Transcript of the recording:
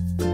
Bye.